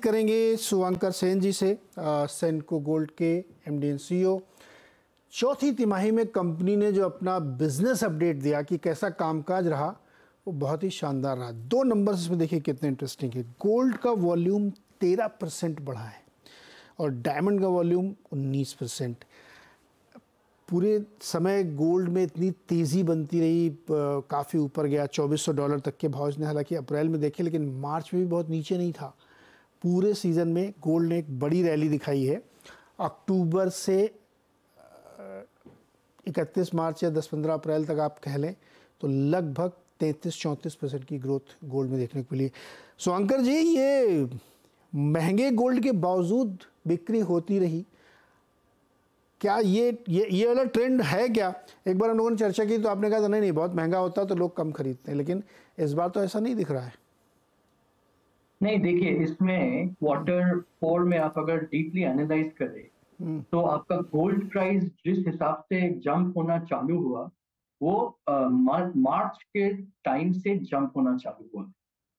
करेंगे सुवंकर सेन जी से सेनको गोल्ड के एम डी चौथी तिमाही में कंपनी ने जो अपना बिज़नेस अपडेट दिया कि कैसा कामकाज रहा, वो बहुत ही शानदार रहा। दो नंबर इसमें देखिए कितने इंटरेस्टिंग है। गोल्ड का वॉल्यूम तेरह परसेंट बढ़ा है और डायमंड का वॉल्यूम उन्नीस परसेंट पूरे समय गोल्ड में इतनी तेज़ी बनती रही काफ़ी ऊपर गया। 2400 डॉलर तक के भाव इसने हालाँकि अप्रैल में देखे, लेकिन मार्च में भी बहुत नीचे नहीं था। पूरे सीज़न में गोल्ड ने एक बड़ी रैली दिखाई है। अक्टूबर से इकतीस मार्च या 10-15 अप्रैल तक आप कह लें तो लगभग तैंतीस चौंतीस परसेंट की ग्रोथ गोल्ड में देखने को मिली सो अंकर जी, ये महँगे गोल्ड के बावजूद बिक्री होती रही। क्या ये ये ये वाला ट्रेंड है क्या? एक बार हम लोगों ने चर्चा की तो आपने कहा था, नहीं नहीं, बहुत महँगा होता तो लोग कम खरीदते हैं। लेकिन इस बार तो ऐसा नहीं दिख रहा है। नहीं देखिए इसमें क्वार्टर फोर में आप अगर डीपली एनालाइज करें हम्म। तो आपका गोल्ड प्राइस जिस हिसाब से जंप होना चालू हुआ वो मार्च के टाइम से जंप होना चालू हुआ।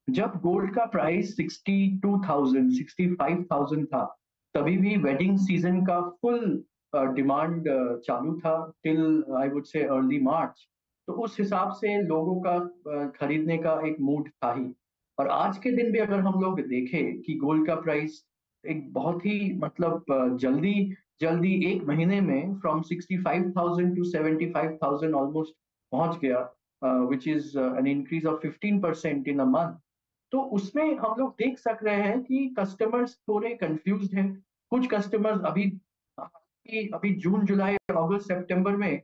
जब गोल्ड का प्राइस 62,000, 65,000 था तभी भी वेडिंग सीज़न का फुल डिमांड चालू था till I would say early March तो उस हिसाब से लोगों का खरीदने का एक मूड था ही। और आज के दिन भी अगर हम लोग देखें कि गोल्ड का प्राइस एक बहुत ही मतलब जल्दी जल्दी एक महीने में फ्रॉम 65,000 टू 75,000 ऑलमोस्ट पहुँच गया which is an increase of 15 percent in a month तो उसमें हम लोग देख सक रहे हैं कि कस्टमर्स थोड़े कंफ्यूज हैं। कुछ कस्टमर्स अभी अभी जून जुलाई अगस्त सितंबर में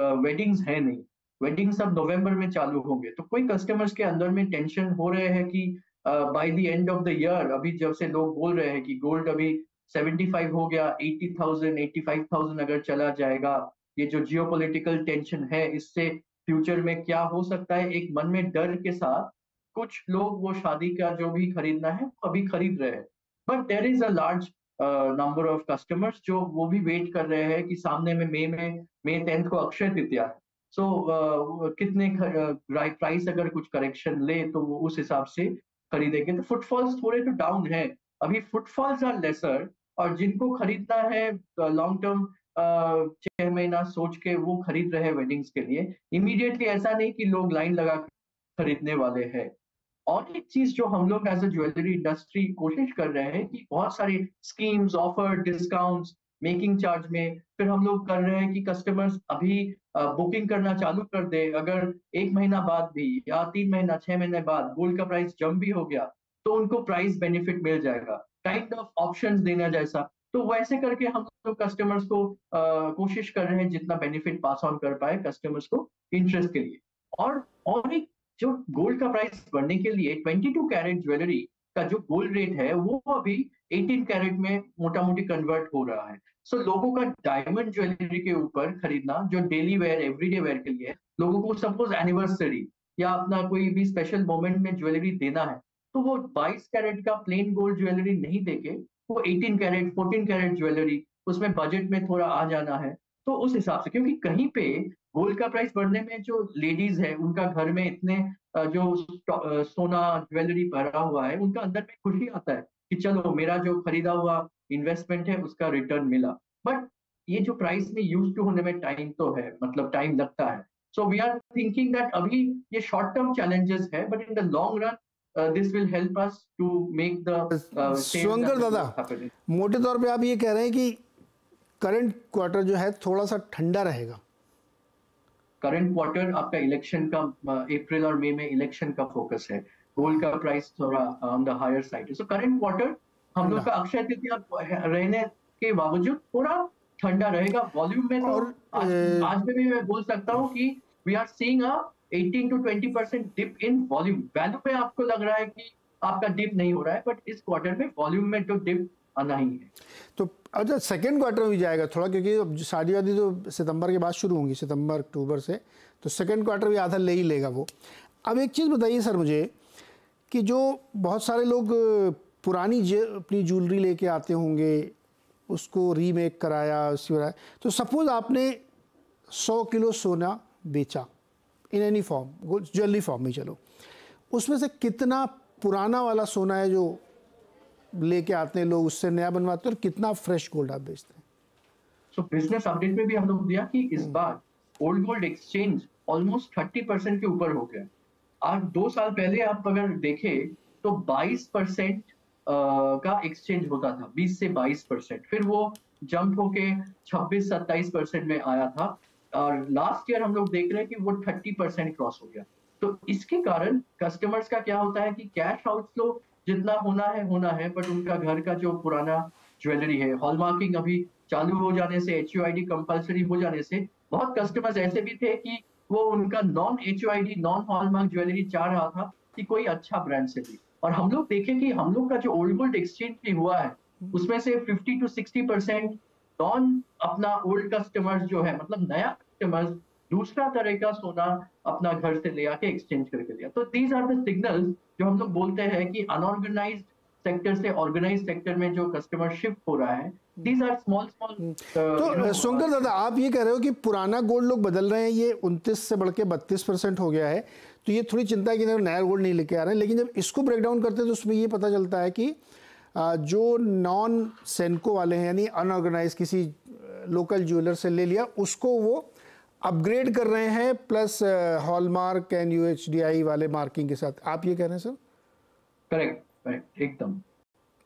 वेडिंग्स है नहीं। वेडिंग सब नवंबर में चालू होंगे। तो कोई कस्टमर्स के अंदर में टेंशन हो रहे हैं कि by the end of the year अभी जब से लोग बोल रहे हैं कि गोल्ड अभी 75 हो गया 80,000 85,000 अगर चला जाएगा ये जो जियोपॉलिटिकल टेंशन है इससे फ्यूचर में क्या हो सकता है? एक मन में डर के साथ कुछ लोग वो शादी का जो भी खरीदना है अभी खरीद रहे हैं। But there is a large number of customers जो वो भी वेट कर रहे हैं कि सामने में मई में मई टेंथ को अक्षय तृतीया है। सो so, uh, कितने प्राइस अगर कुछ करेक्शन ले तो वो उस हिसाब से खरीदेंगे। तो फुटफॉल्स थोड़े तो डाउन है। अभी फुटफॉल्स आर लेसर और जिनको खरीदना है लॉन्ग टर्म छह महीना सोच के वो खरीद रहे हैं वेडिंग्स के लिए। इमीडिएटली ऐसा नहीं कि लोग लाइन लगा खरीदने वाले हैं। और एक चीज़ जो हम लोग एज अ ज्वेलरी इंडस्ट्री कोशिश कर रहे हैं कि बहुत सारी schemes offer discounts making charge में फिर हम लोग कर रहे हैं कि कस्टमर्स अभी बुकिंग करना चालू कर दे। अगर एक महीना बाद भी या तीन महीना छह महीने बाद गोल्ड का प्राइस जम भी हो गया तो उनको प्राइस बेनिफिट मिल जाएगा। काइंड ऑफ़ ऑप्शन देना जैसा। तो वैसे करके हम लोग तो कस्टमर्स को आ, कोशिश कर रहे हैं जितना बेनिफिट पास ऑन कर पाए कस्टमर्स को इंटरेस्ट के लिए। और और एक जो गोल्ड का प्राइस बढ़ने के लिए 22 कैरेट ज्वेलरी का जो गोल्ड रेट है वो अभी 18 कैरेट में मोटा मोटी कन्वर्ट हो रहा है। सो so, लोगों का डायमंड ज्वेलरी के ऊपर खरीदना जो डेली वेयर एवरीडे वेयर के लिए लोगों को सपोज़ एनिवर्सरी या अपना कोई भी स्पेशल मोमेंट में ज्वेलरी देना है तो वो 22 कैरेट का प्लेन गोल्ड ज्वेलरी नहीं देके वो 18 कैरेट 14 कैरेट ज्वेलरी उसमें बजट में थोड़ा आ जाना है तो उस हिसाब से क्योंकि कहीं पे गोल्ड का प्राइस बढ़ने में जो लेडीज़ है उनका घर में इतने जो सोना ज्वेलरी भरा हुआ है उनका अंदर में खुशी आता है कि चलो मेरा जो खरीदा हुआ इन्वेस्टमेंट है उसका रिटर्न मिला। बट ये जो प्राइस में यूज़ टू होने में टाइम तो है मतलब टाइम लगता है। So we are thinking that अभी ये शॉर्ट टर्म चैलेंजेस है but in the long run this will help us to make the Shivankar Dada मोटे तौर पे आप ये कह रहे हैं कि करंट क्वार्टर जो है थोड़ा सा ठंडा रहेगा। करंट क्वार्टर आपका इलेक्शन का अप्रैल और मई में इलेक्शन का फोकस है। गोल्ड का प्राइस थोड़ा on the higher side so current quarter हम लोग का अक्षय तृतीया रहने के बावजूद थोड़ा ठंडा रहेगा। वॉल्यूम में तो आज, आज में भी मैं बोल सकता हूँ कि we are seeing a 18 to 20 percent dip in volume value में आपको लग रहा है कि आपका डिप नहीं हो रहा है बट इस क्वार्टर में वॉल्यूम में तो डिप आना ही है। तो अच्छा सेकेंड क्वार्टर में जाएगा थोड़ा, क्योंकि शादी वादी तो सितंबर के बाद शुरू होंगी, सितंबर, अक्टूबर से तो सेकेंड क्वार्टर भी आधा ले ही लेगा वो। अब एक चीज़ बताइए सर मुझे, कि जो बहुत सारे लोग पुरानी अपनी ज्वेलरी लेके आते होंगे, उसको रीमेक कराया उसकी बनाया तो सपोज़ आपने सौ किलो सोना बेचा in any form jewellery form में चलो, उसमें से कितना पुराना वाला सोना है जो लेके आते हैं लोग उससे नया बनवाते हैं और कितना फ्रेश गोल्ड आप बेचते हैं। सो बिज़नेस अपडेट में भी हम लोग दिया कि इस हम्म। बार old gold exchange almost thirty percent के ऊपर हो गया। आज दो साल पहले आप अगर देखें तो बाईस परसेंट का एक्सचेंज होता था 20 से 22 परसेंट। फिर वो जंप होके 26 27 परसेंट में आया था। और लास्ट ईयर हम लोग देख रहे हैं कि वो 30 परसेंट क्रॉस हो गया। तो इसके कारण कस्टमर्स का क्या होता है कि कैश आउटफ्लो जितना होना है होना है बट उनका घर का जो पुराना ज्वेलरी है हॉलमार्किंग अभी चालू हो जाने से एच यू कंपल्सरी हो जाने से, बहुत कस्टमर्स ऐसे भी थे कि वो उनका non H U non hallmark jewellery चाह रहा था कि कोई अच्छा ब्रांड से भी और हम लोग देखें कि हम लोग का जो ओल्ड गोल्ड एक्सचेंज भी हुआ है, उसमें से 50 टू 60 परसेंट नॉन अपना ओल्ड कस्टमर्स जो है मतलब नया कस्टमर्स दूसरा तरह का सोना अपना घर से ले आके एक्सचेंज करके लिया तो दीज आर द सिग्नल्स जो हम लोग बोलते हैं कि अनऑर्गेनाइज सेक्टर से ऑर्गेनाइज सेक्टर में जो कस्टमर शिफ्ट हो रहा है दीज आर स्मॉल स्मॉल तो सुंकर दादा आप ये कह रहे हो कि पुराना गोल्ड लोग बदल रहे हैं ये 29 से बढ़ के बत्तीस परसेंट हो गया है तो ये थोड़ी चिंता कि नया गोल्ड नहीं लेके आ रहे हैं लेकिन जब इसको ब्रेक डाउन करते हैं तो उसमें ये पता चलता है कि जो नॉन सेंको वाले हैं यानी अनऑर्गेनाइज किसी लोकल ज्वेलर से ले लिया उसको वो अपग्रेड कर रहे हैं plus hallmark and U H D I वाले मार्किंग के साथ। आप ये कह रहे हैं सर करेक्ट करेक्ट एकदम।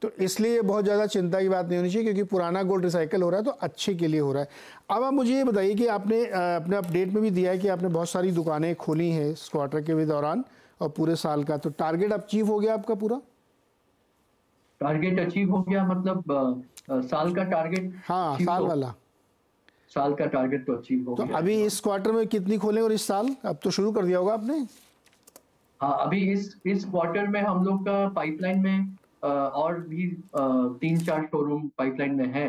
तो इसलिए बहुत ज़्यादा चिंता की बात नहीं होनी चाहिए क्योंकि पुराना गोल्ड रिसाइकल हो रहा है तो अच्छे के लिए हो रहा है। अब आप मुझे ये बताइए कि आपने अपने अपडेट में भी दिया है कि आपने बहुत सारी दुकानें खोली हैं इस क्वार्टर के भी दौरान और पूरे साल का। तो टारगेट अचीव हो गया आपका पूरा? टारगेट अचीव हो गया मतलब आ, आ, साल का टारगेट हाँ साल वाला। साल का टारगेट तो अचीव हो तो गया। अभी इस क्वार्टर में कितनी खोले और इस साल? अब तो शुरू कर दिया होगा आपने। हाँ अभी इस इस क्वार्टर में हम लोग का पाइपलाइन में और भी तीन चार शोरूम पाइपलाइन में है।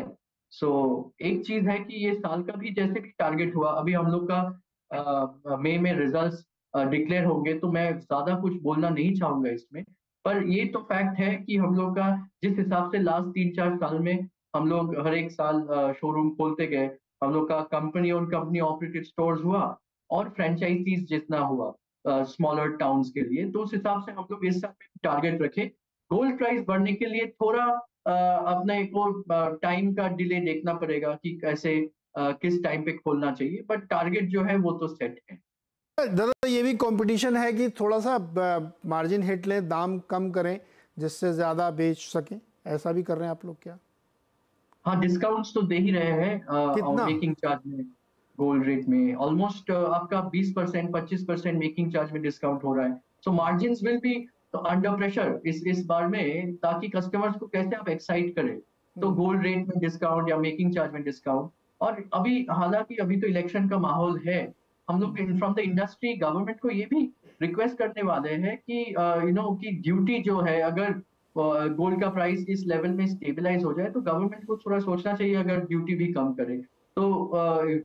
सो so, एक चीज़ है कि ये साल का भी जैसे भी टारगेट हुआ अभी हम लोग का मई में रिजल्ट्स डिक्लेयर होंगे तो मैं ज़्यादा कुछ बोलना नहीं चाहूँगा इसमें। पर ये तो फैक्ट है कि हम लोग का जिस हिसाब से लास्ट तीन चार साल में हम लोग हर एक साल शोरूम खोलते गए हम लोग का कंपनी और कंपनी ऑपरेटेड स्टोर हुआ और फ्रेंचाइजीज जितना हुआ स्मॉलर टाउन्स के लिए तो उस हिसाब से हम लोग इस साल टारगेट रखे। गोल्ड प्राइस बढ़ने के लिए थोड़ा अपने को टाइम का डिले देखना पड़ेगा कि कैसे किस टाइम पे खोलना चाहिए बट टारगेट जो है वो तो सेट है। दादा, ये भी कंपटीशन है कि थोड़ा सा मार्जिन हिट लें, दाम कम करें, जिससे ज़्यादा बेच सकें। ऐसा भी कर रहे हैं आप लोग क्या? हाँ डिस्काउंट्स तो दे ही रहे हैं मेकिंग चार्ज में गोल्ड रेट में। ऑलमोस्ट आपका 20 परसेंट पच्चीस परसेंट मेकिंग चार्ज में डिस्काउंट हो रहा है। सो मार्जिन विल बी तो अंडर प्रेशर इस इस बार में ताकि कस्टमर्स को कैसे आप एक्साइट करें। तो गोल्ड हम्म। रेट में डिस्काउंट या मेकिंग चार्ज में डिस्काउंट और अभी हालाँकि अभी तो इलेक्शन का माहौल है हम लोग फ्रॉम द इंडस्ट्री गवर्नमेंट को ये भी रिक्वेस्ट करने वाले हैं कि यू नो की ड्यूटी जो है अगर गोल्ड का प्राइस इस लेवल में स्टेबलाइज हो जाए तो गवर्नमेंट को थोड़ा सोचना चाहिए अगर ड्यूटी भी कम करे। तो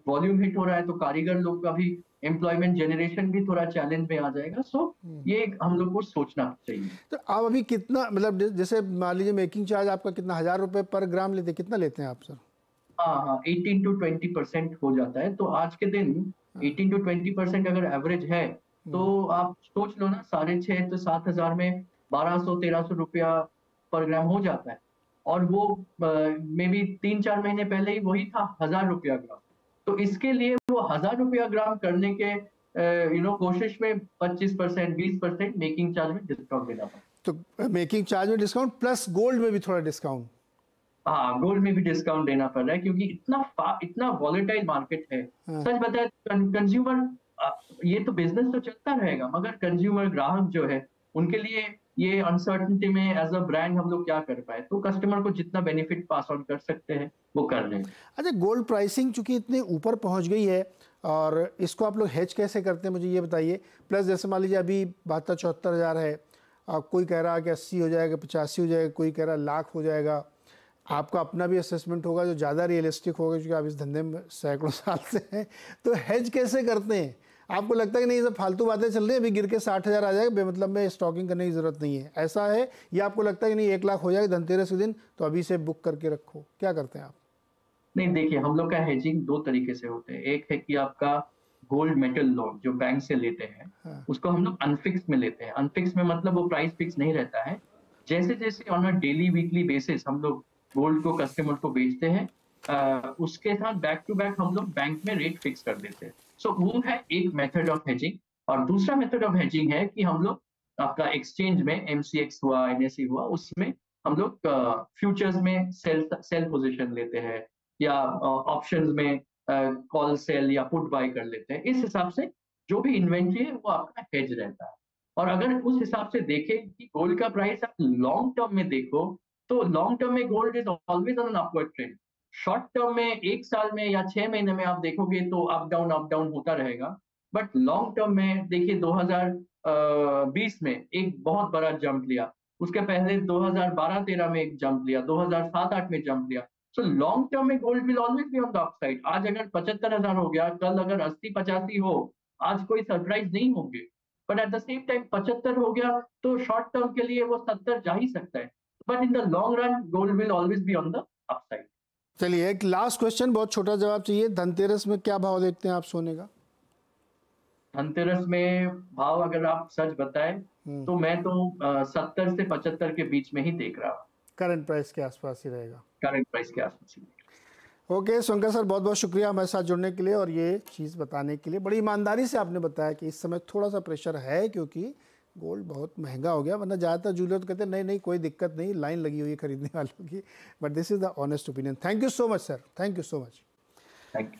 वॉल्यूम हिट हो रहा है तो कारीगर लोग का भी एम्प्लॉयमेंट जनरेशन भी थोड़ा चैलेंज में आ जाएगा। सो हम्म। ये हम लोग को सोचना चाहिए। तो आप अभी कितना मतलब जैसे मान लीजिए मेकिंग चार्ज आपका कितना हज़ार रुपए पर ग्राम लेते कितना लेते हैं आप सर हाँ हाँ एटीन टू ट्वेंटी परसेंट हो जाता है। तो आज के दिन एटीन टू ट्वेंटी परसेंट अगर एवरेज है तो हम्म। आप सोच लो ना साढ़े छह तो सात हज़ार में बारह सौ तेरह सौ रुपया पर ग्राम हो जाता है। और वो मे बी तीन चार महीने पहले ही वही था हज़ार रुपया ग्राम। तो इसके लिए वो हज़ार रुपया ग्राम करने के यू नो कोशिश में 25 परसेंट बीस परसेंट मेकिंग चार्ज में डिस्काउंट देना पड़ा तो मेकिंग चार्ज में डिस्काउंट प्लस गोल्ड में भी थोड़ा डिस्काउंट हाँ गोल्ड में भी डिस्काउंट देना पड़ रहा है क्योंकि इतना इतना वॉलेटाइल मार्केट है। हाँ. सच बताए कंज्यूमर ये तो बिज़नेस तो चलता रहेगा मगर कंज्यूमर ग्राहक जो है उनके लिए ये अनसर्टनिटी में एज अ ब्रांड हम लोग क्या कर पाए? तो कस्टमर को जितना बेनिफिट पास ऑन कर सकते हैं, वो कर रहे हैं। अच्छा गोल्ड प्राइसिंग चूँकि इतने ऊपर पहुँच गई है और इसको आप लोग हेज कैसे करते हैं, मुझे ये बताइए। प्लस जैसे मान लीजिए अभी बहत्तर चौहत्तर हज़ार है और कोई कह रहा है कि अस्सी हो जाएगा, पचासी हो जाएगा, कोई कह रहा है लाख हो जाएगा। आपका अपना भी असेसमेंट होगा जो ज़्यादा रियलिस्टिक होगा, क्योंकि आप इस धंधे में सैकड़ों साल से हैं। तो हेज कैसे करते हैं? आपको लगता है कि नहीं सब फालतू बातें चल रही है अभी गिर के साठ हज़ार आ जाएगा बेमतलब में स्टॉकिंग करने की ज़रूरत नहीं है। ऐसा है या आपको लगता है कि नहीं एक लाख हो जाएगा धनतेरस के दिन तो अभी से बुक करके रखो। क्या करते हैं आप? नहीं देखिए हम लोग का हेजिंग दो तरीके से होते हैं। एक है कि आपका गोल्ड मेटल लोन जो बैंक से लेते हैं हाँ। उसको हम लोग अनफिक्स में लेते हैं। अनफिक्स में मतलब वो प्राइस फिक्स नहीं रहता है। जैसे जैसे on a daily weekly basis हम लोग गोल्ड को कस्टमर को बेचते हैं उसके साथ बैक टू बैक हम लोग बैंक में रेट फिक्स कर देते हैं। सो so, वो है एक मेथड ऑफ़ हेजिंग और दूसरा मेथड ऑफ़ हेजिंग है कि हम लोग आपका एक्सचेंज में एमसीएक्स हुआ एनएससी हुआ उसमें हम लोग फ्यूचर्स में सेल सेल पोजीशन लेते हैं या ऑप्शंस में कॉल सेल या पुट बाय कर लेते हैं। इस हिसाब से जो भी इन्वेंट्री है वो आपका हेज रहता है। और अगर उस हिसाब से देखें कि गोल्ड का प्राइस आप लॉन्ग टर्म में देखो तो लॉन्ग टर्म में gold is always on upward trend short term में, एक साल में या छह महीने में आप देखोगे तो अप डाउन अप डाउन होता रहेगा। बट लॉन्ग टर्म में, देखिए 2020 में एक बहुत बड़ा जंप लिया। उसके पहले 2012-13 में एक जंप लिया 2007-8 में जंप लिया। सो लॉन्ग टर्म में gold will always be on the upside आज अगर पचहत्तर हज़ार हो गया, कल अगर अस्सी, पचासी हो, आज कोई सरप्राइज़ नहीं होंगे। But at the same time पचहत्तर हो गया तो शॉर्ट टर्म के लिए वो सत्तर जा ही सकता है। But in the long run gold will always be on the upside चलिए एक लास्ट क्वेश्चन बहुत छोटा जवाब चाहिए। धनतेरस में क्या भाव देखते हैं आप सोने का? धनतेरस में भाव अगर आप सच बताएँ हम्म। तो मैं तो सत्तर से पचहत्तर के बीच में ही देख रहा हूँ। करंट प्राइस के आसपास ही रहेगा। करंट प्राइस के आसपास ही ओके शंकर सर बहुत बहुत शुक्रिया हमारे साथ जुड़ने के लिए और ये चीज़ बताने के लिए। बड़ी ईमानदारी से आपने बताया कि इस समय थोड़ा सा प्रेशर है क्योंकि गोल्ड बहुत महँगा हो गया, वरना ज़्यादातर जूलर तो कहते नहीं नहीं, कोई दिक्कत नहीं, लाइन लगी हुई है खरीदने वालों की। But this is the honest opinion thank you so much sir thank you so much thank you